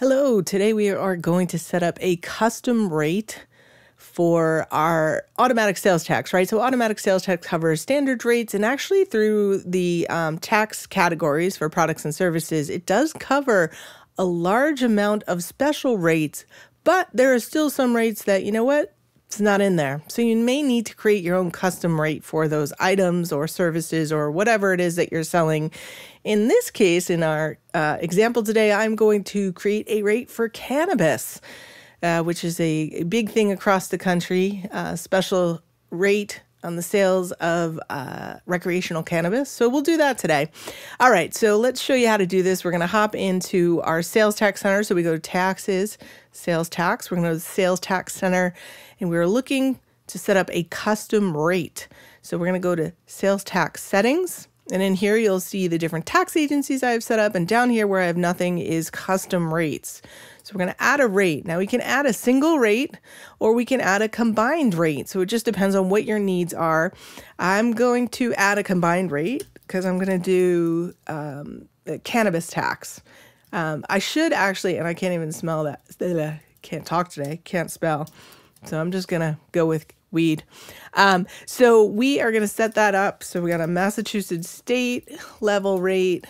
Hello, today we are going to set up a custom rate for our automatic sales tax, right? So, automatic sales tax covers standard rates, and actually, through the um, tax categories for products and services, it does cover a large amount of special rates, but there are still some rates that, you know what, it's not in there. So you may need to create your own custom rate for those items or services or whatever it is that you're selling. In this case, in our uh, example today, I'm going to create a rate for cannabis, uh, which is a, big thing across the country, uh, special rate on the sales of uh, recreational cannabis. So we'll do that today. All right, so let's show you how to do this. We're going to hop into our sales tax center. So we go to taxes, sales tax. We're going to go to sales tax center, and we're looking to set up a custom rate. So we're going to go to sales tax settings. And in here, you'll see the different tax agencies I've set up. And down here where I have nothing is custom rates. So we're going to add a rate. Now we can add a single rate or we can add a combined rate. So it just depends on what your needs are. I'm going to add a combined rate because I'm going to do um, cannabis tax. Um, I should actually, and I can't even smell that. Can't talk today. Can't spell. So I'm just going to go with weed. Um, so we are going to set that up. So we got a Massachusetts state level rate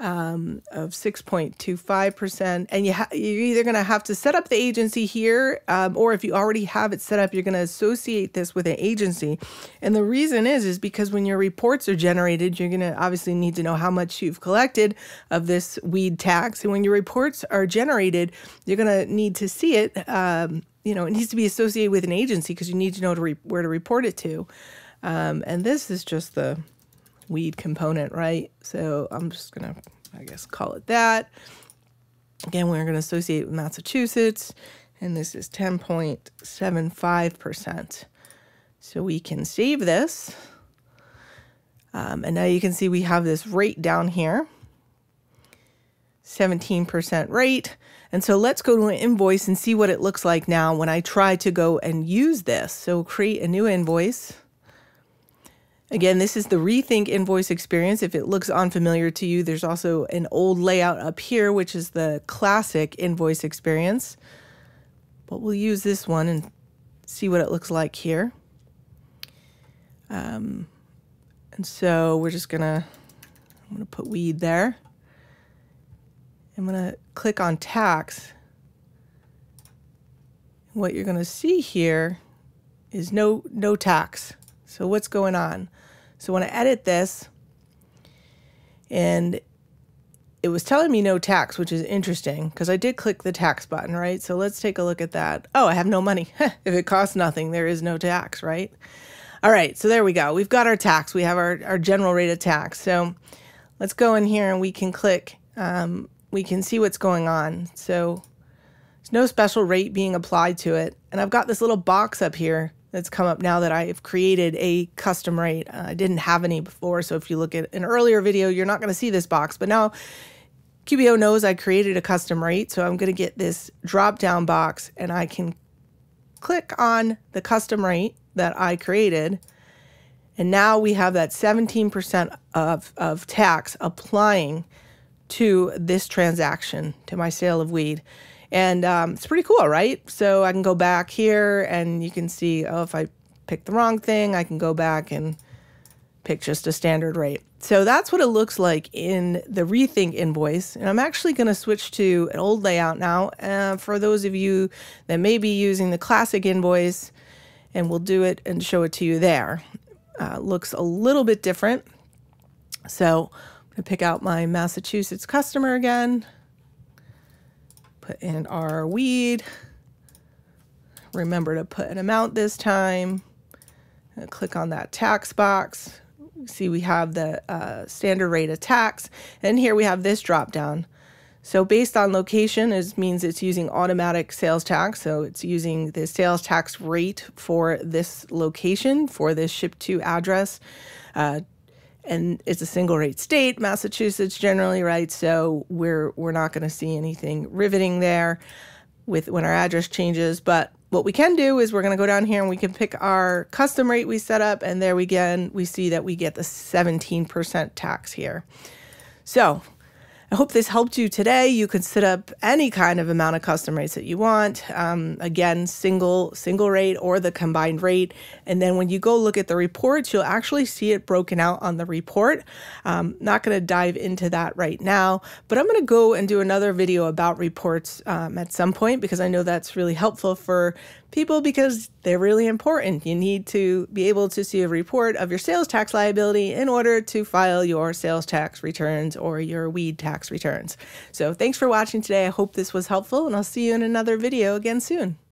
um, of 6.25%. And you you're either going to have to set up the agency here, um, or if you already have it set up, you're going to associate this with an agency. And the reason is, is because when your reports are generated, you're going to obviously need to know how much you've collected of this weed tax. And when your reports are generated, you're going to need to see it. Um, you know, it needs to be associated with an agency because you need to know to re- where to report it to. Um, and this is just the weed component, right? So I'm just going to, I guess, call it that. Again, we're going to associate with Massachusetts, and this is 10.75%. So we can save this. Um, and now you can see we have this rate down here 17% rate. And so let's go to an invoice and see what it looks like now when I try to go and use this. So create a new invoice. Again, this is the Rethink invoice experience. If it looks unfamiliar to you, there's also an old layout up here, which is the classic invoice experience. But we'll use this one and see what it looks like here. Um, and so we're just gonna, I'm gonna put weed there. I'm gonna click on tax. What you're gonna see here is no no tax. So what's going on? So when I edit this, and it was telling me no tax, which is interesting because I did click the tax button, right? So let's take a look at that. Oh, I have no money. if it costs nothing, there is no tax, right? All right, so there we go. We've got our tax. We have our, our general rate of tax. So let's go in here and we can click. Um, we can see what's going on. So there's no special rate being applied to it. And I've got this little box up here that's come up now that I've created a custom rate. Uh, I didn't have any before, so if you look at an earlier video, you're not going to see this box. But now QBO knows I created a custom rate, so I'm going to get this drop down box and I can click on the custom rate that I created. And now we have that 17% of, of tax applying to this transaction, to my sale of weed. And um, it's pretty cool, right? So I can go back here and you can see, oh, if I pick the wrong thing, I can go back and pick just a standard rate. So that's what it looks like in the Rethink invoice. And I'm actually going to switch to an old layout now. Uh, for those of you that may be using the classic invoice, and we'll do it and show it to you there. Uh, looks a little bit different. So I'm going to pick out my Massachusetts customer again put in our weed. Remember to put an amount this time. And click on that tax box. See, we have the uh, standard rate of tax. And here we have this drop down. So based on location it means it's using automatic sales tax. So it's using the sales tax rate for this location for this ship to address. Uh, and it's a single rate state, Massachusetts generally, right? So we're we're not going to see anything riveting there with when our address changes. But what we can do is we're going to go down here and we can pick our custom rate we set up, and there we again we see that we get the 17% tax here. So I hope this helped you today. You can set up any kind of amount of custom rates that you want. Um, again, single single rate or the combined rate. And then when you go look at the reports, you'll actually see it broken out on the report. Um, not going to dive into that right now, but I'm going to go and do another video about reports um, at some point because I know that's really helpful for people because they're really important. You need to be able to see a report of your sales tax liability in order to file your sales tax returns or your weed tax returns. So thanks for watching today. I hope this was helpful and I'll see you in another video again soon.